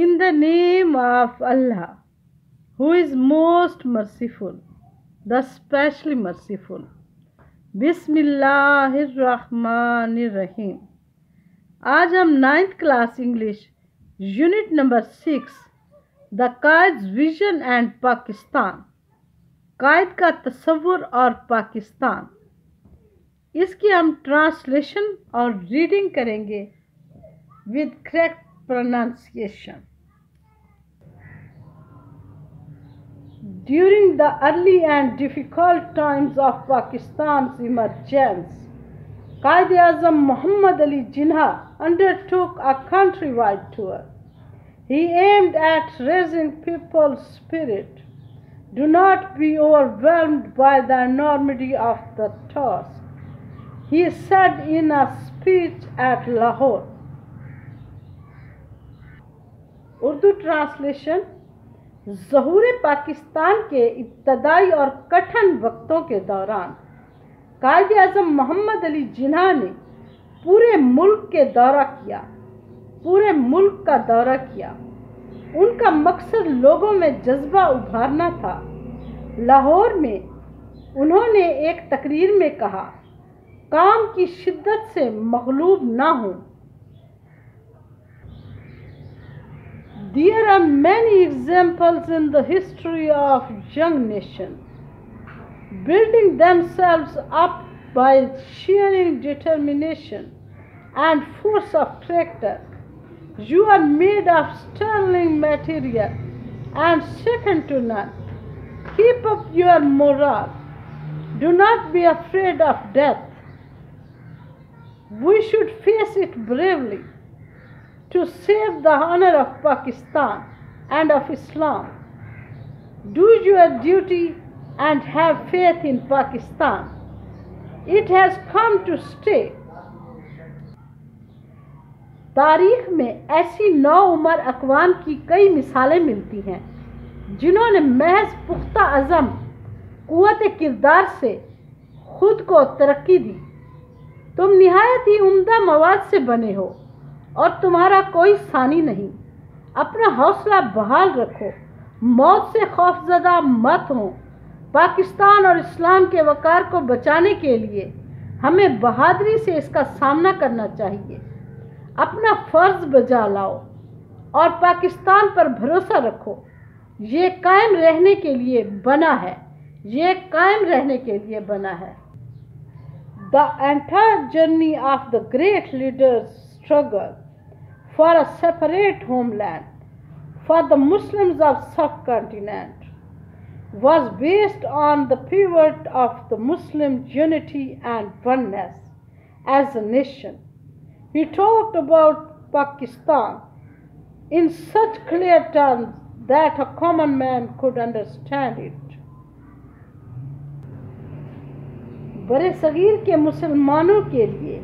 In the name of Allah who is most merciful the especially merciful بسم اللہ رحمٰن الرحیم آج ہم ninth class English unit number six the Quaid vision and Pakistan قائد کا تصور اور پاکستان اس کی ہم ٹرانسلیشن اور ریڈنگ کریں گے with correct pronunciation. During the early and difficult times of Pakistan's emergence, Qaid Azam Muhammad Ali Jinnah undertook a countrywide tour. He aimed at raising people's spirit. Do not be overwhelmed by the enormity of the task, he said in a speech at Lahore. Urdu translation ظہور پاکستان کے ابتدائی اور کٹھن وقتوں کے دوران قائد اعظم محمد علی جنہ نے پورے ملک کے دورہ کیا پورے ملک کا دورہ کیا ان کا مقصد لوگوں میں جذبہ ابھارنا تھا لاہور میں انہوں نے ایک تقریر میں کہا کام کی شدت سے مغلوب نہ ہوں There are many examples in the history of young nations building themselves up by sheer determination and force of character. You are made of sterling material and second to none. Keep up your morale. Do not be afraid of death. We should face it bravely. to save the honor of Pakistan and of Islam. Do your duty and have faith in Pakistan. It has come to stay. تاریخ میں ایسی نو عمر اقوام کی کئی مثالیں ملتی ہیں جنہوں نے محض پختہ عظم قوت کردار سے خود کو ترقی دی تم نہایت ہی عمدہ مواد سے بنے ہو اور تمہارا کوئی ثانی نہیں اپنا حوصلہ بحال رکھو موت سے خوف زدہ مت ہوں پاکستان اور اسلام کے وقار کو بچانے کے لیے ہمیں بہادری سے اس کا سامنا کرنا چاہیے اپنا فرض بجا لاؤ اور پاکستان پر بھروسہ رکھو یہ قائم رہنے کے لیے بنا ہے یہ قائم رہنے کے لیے بنا ہے the entire journey of the great leader for a separate homeland for the Muslims of subcontinent was based on the pivot of the Muslim unity and oneness as a nation. He talked about Pakistan in such clear terms that a common man could understand it. बड़े सगीर के मुसलमानों के लिए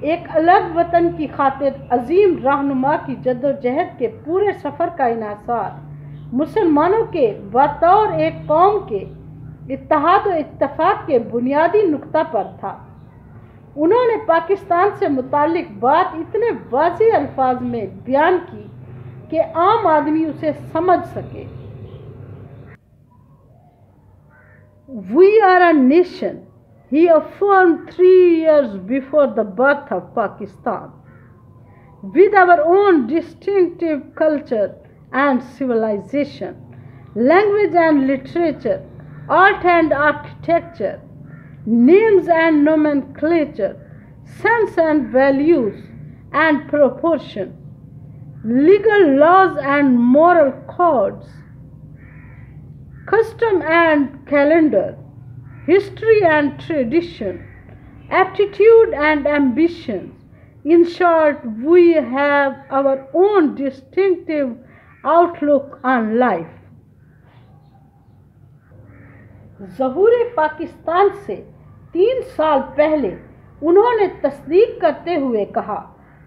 ایک الگ وطن کی خاطر عظیم رہنما کی جد و جہد کے پورے سفر کا انحصار مسلمانوں کے بطور ایک قوم کے اتحاد و اتفاق کے بنیادی نقطہ پر تھا انہوں نے پاکستان سے متعلق بات اتنے واضح الفاظ میں بیان کی کہ عام آدمی اسے سمجھ سکے we are nation he affirmed three years before the birth of Pakistan. With our own distinctive culture and civilization, language and literature, art and architecture, names and nomenclature, sense and values and proportion, legal laws and moral codes, custom and calendar, history and tradition aptitude and ambition in short we have our own distinctive outlook on life ظہور پاکستان سے تین سال پہلے انہوں نے تصدیق کرتے ہوئے کہا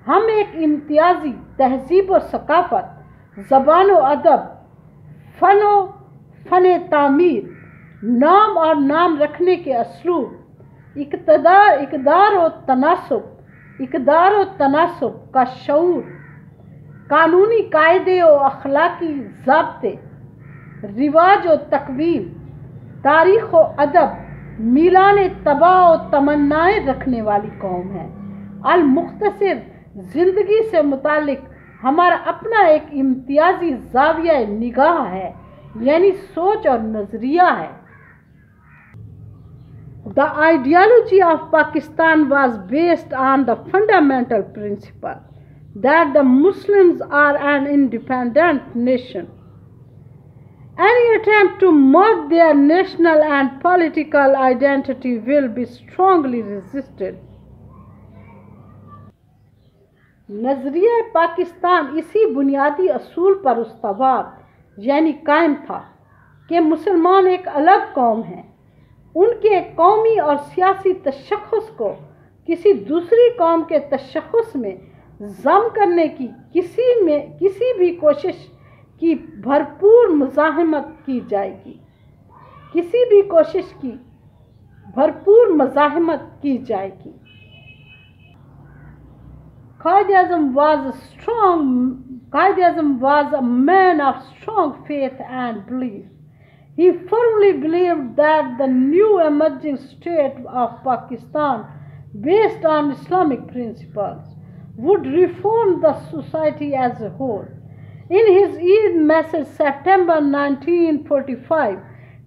ہم ایک امتیازی تہذیب و ثقافت زبان و ادب فن و فن تعمیر نام اور نام رکھنے کے اسلوب اقتدار اقدار و تناسب اقدار و تناسب کا شعور قانونی قاعدے و اخلاقی ضابطے رواج و تقویم تاریخ و ادب میلان تباہ و تمنائیں رکھنے والی قوم ہے المختصر زندگی سے متعلق ہمارا اپنا ایک امتیازی زاویہ نگاہ ہے یعنی سوچ اور نظریہ ہے The ideology of Pakistan was based on the fundamental principle that the Muslims are an independent nation. Any attempt to merge their national and political identity will be strongly resisted. Nazrīya Pakistan इसी बुनियादी असूल पर उसवार jāni कायम था कि मुसलमान एक अलग कौम है ان کے قومی اور سیاسی تشخص کو کسی دوسری قوم کے تشخص میں ضم کرنے کی کسی میں کسی بھی کوشش کی بھرپور مزاحمت کی جائے گی کسی بھی کوشش کی بھرپور مزاحمت کی جائے گی قائد Azam was strong Quaid Azam was a man of strong faith and belief He firmly believed that the new emerging state of Pakistan, based on Islamic principles, would reform the society as a whole. In his Eid message, September 1945,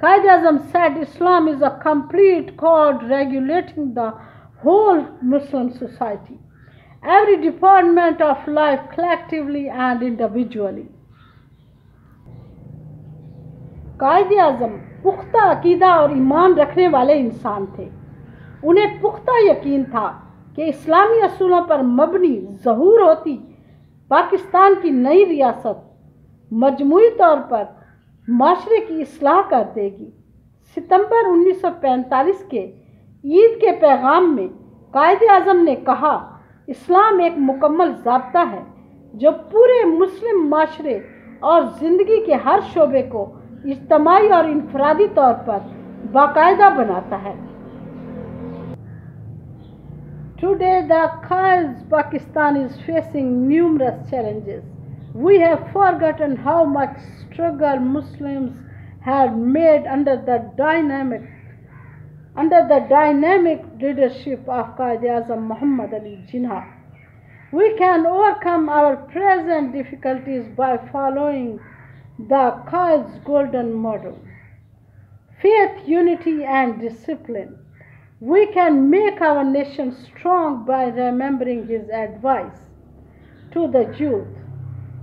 Qaid Azam said Islam is a complete code regulating the whole Muslim society, every department of life collectively and individually. Quaid Azam پختہ عقیدہ اور ایمان رکھنے والے انسان تھے انہیں پختہ یقین تھا کہ اسلامی اصولوں پر مبنی ظہور ہوتی پاکستان کی نئی ریاست مجموعی طور پر معاشرے کی اصلاح کر دے گی ستمبر انیس سو پینتالیس کے عید کے پیغام میں قائد اعظم نے کہا اسلام ایک مکمل ضابطہ ہے جو پورے مسلم معاشرے اور زندگی کے ہر شعبے کو Today, the Khaz Pakistan is facing numerous challenges. We have forgotten how much struggle Muslims have made under the dynamic under the dynamic leadership of Qaid Azam Muhammad Ali Jinnah. We can overcome our present difficulties by following the Kai's golden model. Faith, unity, and discipline. We can make our nation strong by remembering his advice to the youth.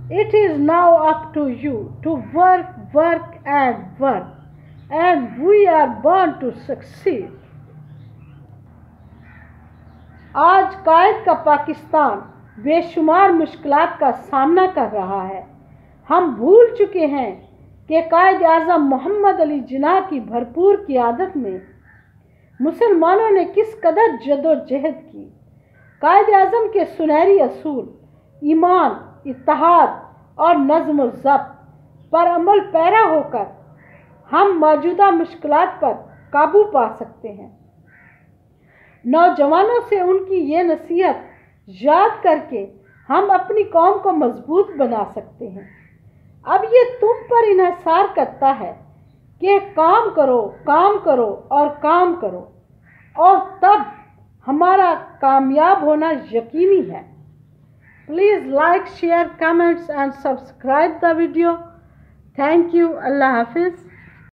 It is now up to you to work, work, and work, and we are born to succeed. आज कायद ka Pakistan बेशुमार मुश्किलात का सामना कर रहा है ہم بھول چکے ہیں کہ قائد اعظم محمد علی جناح کی بھرپور قیادت میں مسلمانوں نے کس قدر جد و جہد کی قائد اعظم کے سنہری اصول ایمان اتحاد اور نظم و ضبط پر عمل پیرا ہو کر ہم موجودہ مشکلات پر قابو پا سکتے ہیں نوجوانوں سے ان کی یہ نصیحت یاد کر کے ہم اپنی قوم کو مضبوط بنا سکتے ہیں اب یہ تم پر انحصار کرتا ہے کہ کام کرو کام کرو اور کام کرو اور تب ہمارا کامیاب ہونا یقینی ہے please like share comments and subscribe the video thank you اللہ حافظ